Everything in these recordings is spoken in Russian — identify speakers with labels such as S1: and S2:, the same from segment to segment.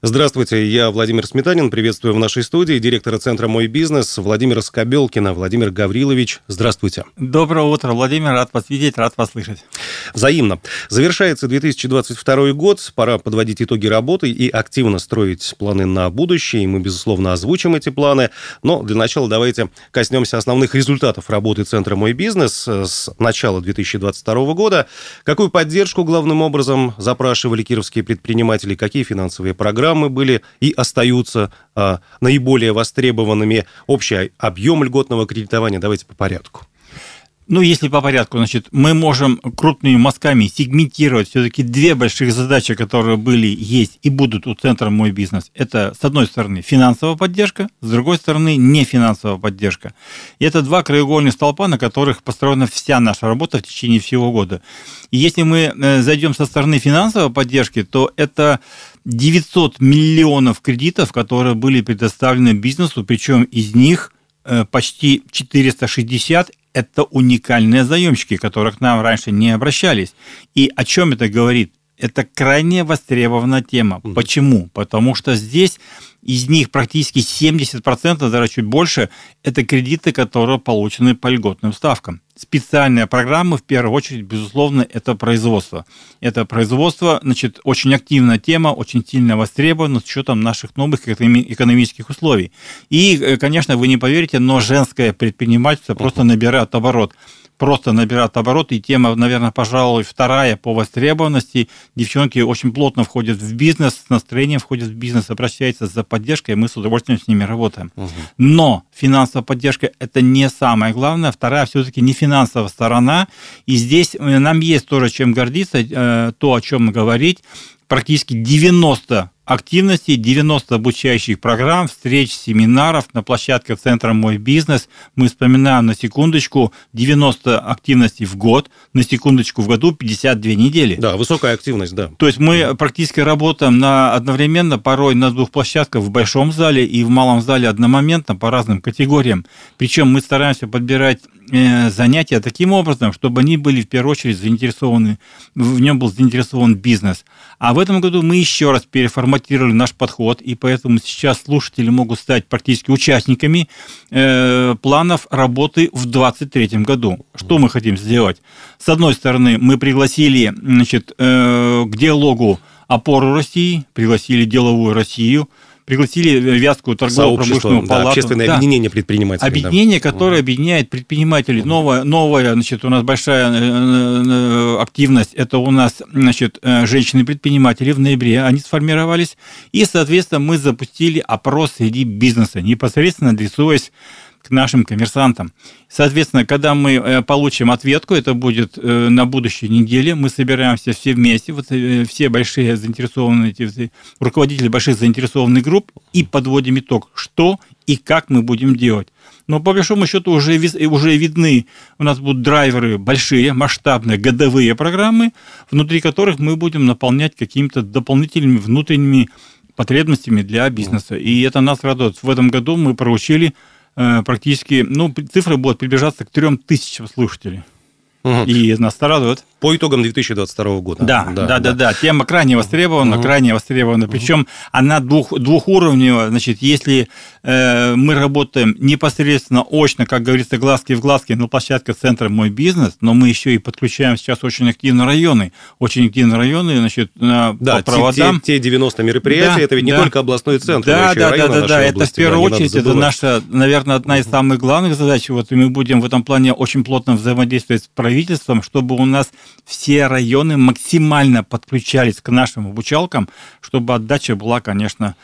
S1: Здравствуйте, я Владимир Сметанин. Приветствую в нашей студии директора Центра «Мой бизнес» Владимира Скобелкина. Владимир Гаврилович, здравствуйте.
S2: Доброе утро, Владимир. Рад вас видеть, рад вас слышать.
S1: Взаимно. Завершается 2022 год. Пора подводить итоги работы и активно строить планы на будущее. И мы, безусловно, озвучим эти планы. Но для начала давайте коснемся основных результатов работы Центра «Мой бизнес» с начала 2022 года. Какую поддержку главным образом запрашивали кировские предприниматели? Какие финансовые программы программы были и остаются а, наиболее востребованными. Общий объем льготного кредитования. Давайте по порядку.
S2: Ну, если по порядку, значит, мы можем крупными мазками сегментировать все-таки две больших задачи, которые были, есть и будут у Центра «Мой бизнес». Это, с одной стороны, финансовая поддержка, с другой стороны, не финансовая поддержка. И это два краеугольных столпа, на которых построена вся наша работа в течение всего года. И если мы э, зайдем со стороны финансовой поддержки, то это 900 миллионов кредитов, которые были предоставлены бизнесу, причем из них э, почти 460 это уникальные заемщики, которые к нам раньше не обращались. И о чем это говорит? Это крайне востребованная тема. Почему? Потому что здесь из них практически 70%, даже чуть больше, это кредиты, которые получены по льготным ставкам. Специальная программа, в первую очередь, безусловно, это производство. Это производство, значит, очень активная тема, очень сильно востребована с учетом наших новых экономических условий. И, э, конечно, вы не поверите, но женское предпринимательство просто набирает оборот просто набирает обороты. И тема, наверное, пожалуй, вторая по востребованности. Девчонки очень плотно входят в бизнес, с настроением входят в бизнес, обращаются за поддержкой, и мы с удовольствием с ними работаем. Угу. Но финансовая поддержка – это не самое главное. Вторая все-таки не финансовая сторона. И здесь э, нам есть тоже чем гордиться, э, то, о чем говорить. Практически 90 активностей, 90 обучающих программ, встреч, семинаров на площадке Центра «Мой бизнес». Мы вспоминаем на секундочку 90 активностей в год, на секундочку в году 52 недели.
S1: Да, высокая активность, да.
S2: То есть мы практически работаем на одновременно, порой на двух площадках, в большом зале и в малом зале одномоментно по разным категориям. Причем мы стараемся подбирать э, занятия таким образом, чтобы они были в первую очередь заинтересованы, в нем был заинтересован бизнес. А в этом году мы еще раз переформатировали переформатировали наш подход, и поэтому сейчас слушатели могут стать практически участниками э, планов работы в 2023 году. Что мы хотим сделать? С одной стороны, мы пригласили значит, э, к диалогу опору России, пригласили деловую Россию, пригласили Вятскую торгово-промышленную
S1: палату. Да, общественное да. объединение предпринимателей.
S2: Объединение, да. которое объединяет предпринимателей. Новая, новая, значит, у нас большая э, э, активность, это у нас, значит, э, женщины-предприниматели в ноябре, они сформировались, и, соответственно, мы запустили опрос среди бизнеса, непосредственно адресуясь к нашим коммерсантам. Соответственно, когда мы э, получим ответку, это будет э, на будущей неделе, мы собираемся все вместе, вот э, все большие заинтересованные, руководители больших заинтересованных групп и подводим итог, что и как мы будем делать. Но по большому счету уже, уже видны, у нас будут драйверы большие, масштабные, годовые программы, внутри которых мы будем наполнять какими-то дополнительными внутренними потребностями для бизнеса. И это нас радует. В этом году мы проучили практически, ну, цифры будут приближаться к трем тысячам слушателей. Угу. И нас это радует.
S1: По итогам 2022 года.
S2: Да, да, да, да. да. Тема крайне востребована, угу. крайне востребована. Угу. Причем она двух, двухуровневая. Значит, если э, мы работаем непосредственно очно, как говорится, глазки в глазки на площадке центра «Мой бизнес», но мы еще и подключаем сейчас очень активно районы. Очень активно районы, значит, на,
S1: да, по проводам. Те, те 90 мероприятий, да, это ведь не да. только областной центр,
S2: да, да, да, да, да, это в первую очередь, это наша, наверное, одна из самых главных задач. Вот и мы будем в этом плане очень плотно взаимодействовать с правительством, чтобы у нас все районы максимально подключались к нашим обучалкам, чтобы отдача была, конечно,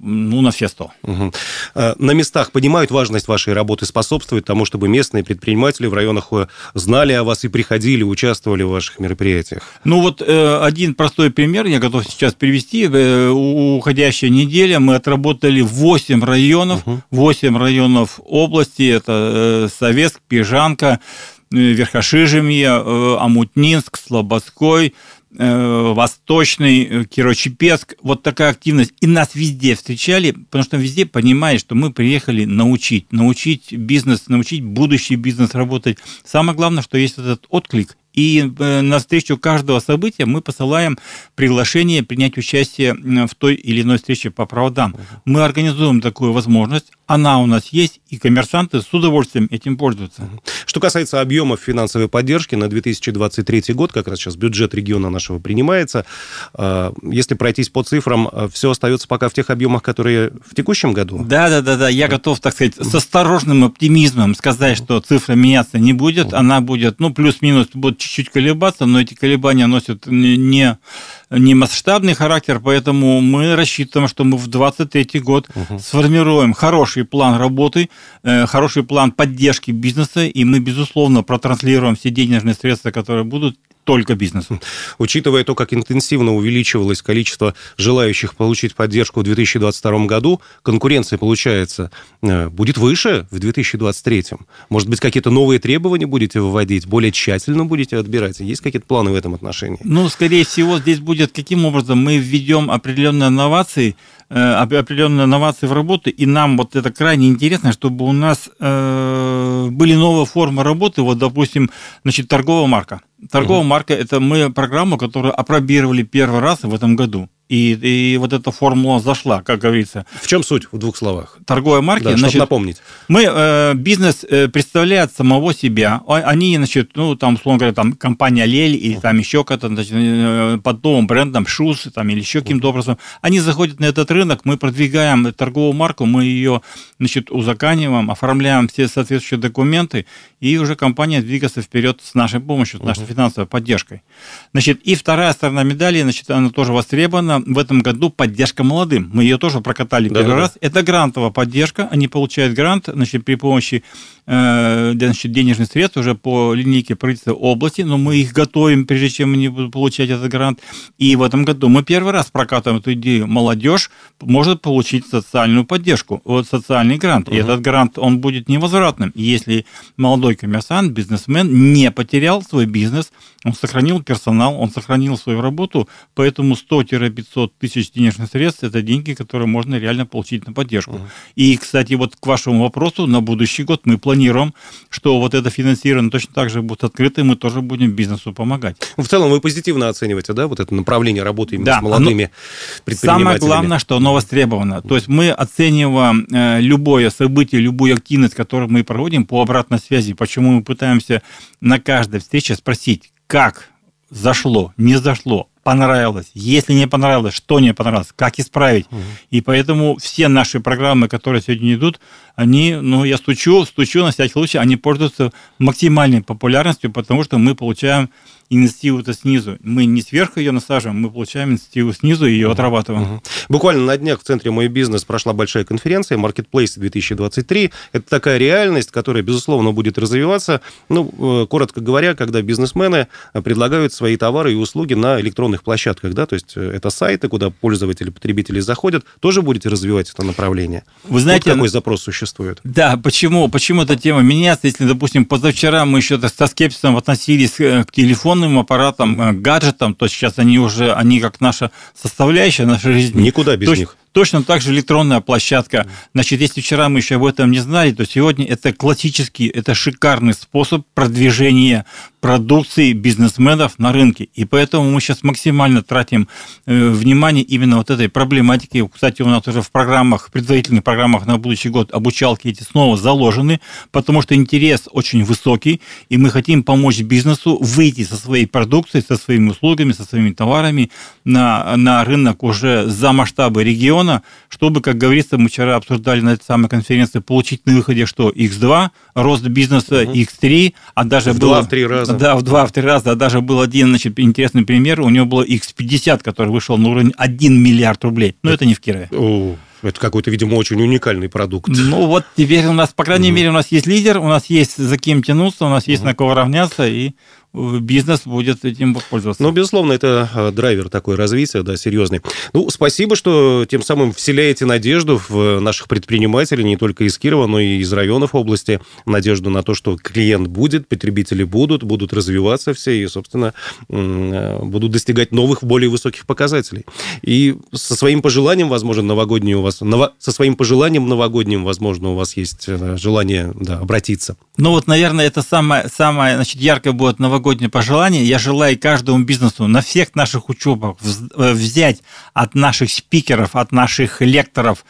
S2: ну, на все сто.
S1: Угу. На местах понимают важность вашей работы, способствует тому, чтобы местные предприниматели в районах э, знали о вас и приходили, участвовали в ваших мероприятиях?
S2: Ну, вот э, один простой пример я готов сейчас привести. Уходящая неделя мы отработали 8 районов, угу. 8 районов области, это Советск, Пижанка, Э, Верхошижемье, э, Амутнинск, Слободской, э, Восточный, Кирочепеск, вот такая активность. И нас везде встречали, потому что везде понимали, что мы приехали научить, научить бизнес, научить будущий бизнес работать. Самое главное, что есть этот отклик, И э, на встречу каждого события мы посылаем приглашение принять участие в той или иной встрече по проводам. Мы организуем такую возможность, она у нас есть, и коммерсанты с удовольствием этим пользуются.
S1: Что касается объемов финансовой поддержки на 2023 год, как раз сейчас бюджет региона нашего принимается, а, если пройтись по цифрам, а, все остается пока в тех объемах, которые в текущем году?
S2: Да, да, да, да. Я готов, так сказать, с осторожным оптимизмом сказать, что цифра меняться не будет. Она будет, ну, плюс-минус, будет чуть-чуть колебаться, но эти колебания носят не, не масштабный характер, поэтому мы рассчитываем, что мы в 2023 год угу. сформируем хороший план работы, э, хороший план поддержки бизнеса, и мы, безусловно, протранслируем все денежные средства, которые будут только бизнесу.
S1: Учитывая то, как интенсивно увеличивалось количество желающих получить поддержку в 2022 году, конкуренция, получается, э, будет выше в 2023. Может быть, какие-то новые требования будете выводить, более тщательно будете отбирать? Есть какие-то планы в этом отношении?
S2: Ну, скорее всего, здесь будет каким образом мы введем определенные инновации, Э, определенные инновации в работу, и нам вот это крайне интересно, чтобы у нас э, были новые формы работы, вот, допустим, значит, торговая марка. Торговая угу. марка – это мы программу, которую опробировали первый раз в этом году. И, и вот эта формула зашла, как говорится.
S1: В чем суть в двух словах?
S2: Торговой марки. Да,
S1: значит, напомнить.
S2: Мы э, бизнес э, представляет самого себя. Они, значит, ну там условно говоря, там компания Лель или там еще значит, э, под новым брендом Шус там или еще каким-то образом. Они заходят на этот рынок, мы продвигаем торговую марку, мы ее, значит, узаканиваем, оформляем все соответствующие документы, и уже компания двигается вперед с нашей помощью, с нашей финансовой поддержкой. Значит, и вторая сторона медали, значит, она тоже востребована в этом году поддержка молодым. Мы ее тоже прокатали да, первый да, раз. Да. Это грантовая поддержка. Они получают грант значит, при помощи значит, денежных средств уже по линейке правительства области, но мы их готовим, прежде чем они будут получать этот грант. И в этом году мы первый раз прокатываем эту идею. Молодежь может получить социальную поддержку, вот социальный грант. Угу. И этот грант, он будет невозвратным. Если молодой коммерсант, бизнесмен не потерял свой бизнес, он сохранил персонал, он сохранил свою работу, поэтому 100-500 500 тысяч денежных средств – это деньги, которые можно реально получить на поддержку. Угу. И, кстати, вот к вашему вопросу, на будущий год мы планируем, что вот это финансирование точно так же будет открыто, и мы тоже будем бизнесу помогать.
S1: В целом вы позитивно оцениваете, да, вот это направление работы именно да, с молодыми оно, предпринимателями?
S2: Самое главное, что оно востребовано. То есть мы оцениваем э, любое событие, любую активность, которую мы проводим по обратной связи. Почему мы пытаемся на каждой встрече спросить, как зашло, не зашло, понравилось, если не понравилось, что не понравилось, как исправить. Угу. И поэтому все наши программы, которые сегодня идут, они, ну, я стучу, стучу на всякий случай, они пользуются максимальной популярностью, потому что мы получаем инициативу-то снизу. Мы не сверху ее насаживаем, мы получаем инициативу снизу и ее отрабатываем. Угу.
S1: Буквально на днях в центре «Мой бизнес» прошла большая конференция Marketplace 2023. Это такая реальность, которая, безусловно, будет развиваться. Ну, э, коротко говоря, когда бизнесмены предлагают свои товары и услуги на электронных площадках, да, то есть э, это сайты, куда пользователи, потребители заходят, тоже будете развивать это направление?
S2: Вы знаете...
S1: Вот какой запрос существует?
S2: Да, почему? Почему эта тема меняется? Если, допустим, позавчера мы еще со скепсисом относились э, к телефону, электронным аппаратам, гаджетам, то сейчас они уже, они как наша составляющая нашей жизни.
S1: Никуда без
S2: то,
S1: них.
S2: Точно так же электронная площадка. Значит, если вчера мы еще об этом не знали, то сегодня это классический, это шикарный способ продвижения продукции бизнесменов на рынке. И поэтому мы сейчас максимально тратим э, внимание именно вот этой проблематике. Кстати, у нас уже в программах, предварительных программах на будущий год обучалки эти снова заложены, потому что интерес очень высокий, и мы хотим помочь бизнесу выйти со своей продукцией, со своими услугами, со своими товарами на, на рынок уже за масштабы региона, региона, чтобы, как говорится, мы вчера обсуждали на этой самой конференции, получить на выходе что? X2, рост бизнеса угу. X3, а даже
S1: в
S2: было...
S1: В 2-3 раза.
S2: Да, в 2-3 раза, а даже был один значит, интересный пример, у него было X50, который вышел на уровень 1 миллиард рублей. Но это, это не в Кирове.
S1: О. Это какой-то, видимо, очень уникальный продукт.
S2: Ну вот теперь у нас, по крайней mm мере, у нас есть лидер, у нас есть за кем тянуться, у нас есть mm на кого равняться, и бизнес будет этим пользоваться.
S1: Ну, безусловно, это э, драйвер такой развития, да, серьезный. Ну, спасибо, что тем самым вселяете надежду в наших предпринимателей, не только из Кирова, но и из районов области, надежду на то, что клиент будет, потребители будут, будут развиваться все и, собственно, э, будут достигать новых, более высоких показателей. И со своим пожеланием, возможно, новогодний у вас, ново, со своим пожеланием новогодним, возможно, у вас есть э, желание да, обратиться.
S2: Ну, вот, наверное, это самое, самое значит, яркое будет новогоднее новогоднее пожелание. Я желаю каждому бизнесу на всех наших учебах э, взять от наших спикеров, от наших лекторов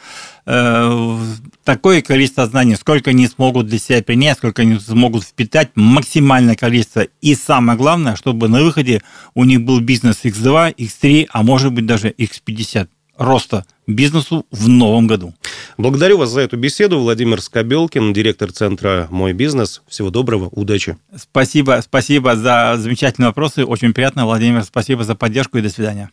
S2: э, такое количество знаний, сколько они смогут для себя принять, сколько они смогут впитать, максимальное количество. И самое главное, чтобы на выходе у них был бизнес X2, X3, а может быть даже X50 роста бизнесу в новом году.
S1: Благодарю вас за эту беседу. Владимир Скобелкин, директор центра «Мой бизнес». Всего доброго, удачи.
S2: Спасибо, спасибо за замечательные вопросы. Очень приятно, Владимир. Спасибо за поддержку и до свидания.